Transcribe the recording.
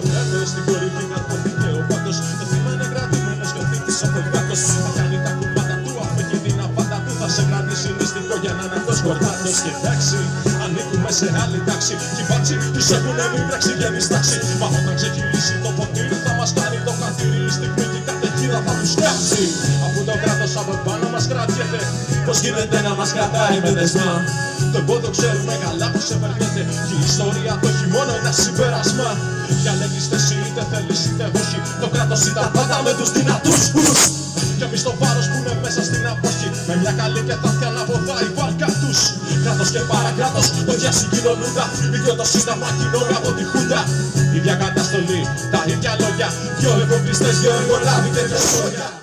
στο κράτος Στην κορυφή ναρκωτική ο πάτος. Το θύμα είναι κρατημένος και ο θήτης ο φευγάτος Θα κάνει τα κουμπάτα του αφού έχει την απάντα του. Θα σε κρατήσει μυστικό για να είναι αυτός κορδάτος Και εντάξει ανήκουμε σε άλλη τάξη. Κι οι μπάτσι τους έχουνε μην βρέξει και μιστάξει Μα όταν ξεκινήσει το ποτήρι θα μας κάνει το χατήρι Στην πίκη καταιγίδα θα τους κάψει Αφού το κράτος από πάνω μας κρατιέται Πώς γίνεται να μας κρατάει με δεσμά; Το εμπόδιο ξέρουμε καλά που σε περνιέται Και η ιστορία το έχει μόνο ένα συμπέρασμα Διαλέγεις εσύ είτε θέλεις είτε όχι Το κράτος ήταν πάντα με τους δυνατούς ουρους και εμείς το βάρος που είναι μέσα στην απόχη. Με μια καλή και τάθια να βοηθάει η βάρκα τους Κράτος και παρακράτος, το συγκοινωνούντα. Ίδιο το σύνταγμα κοινώνει από τη Χούντα. Ίδια καταστολή, τα ίδια λόγια. Δυο εφοπλιστές, δυο εργολάβοι και δυο σόγια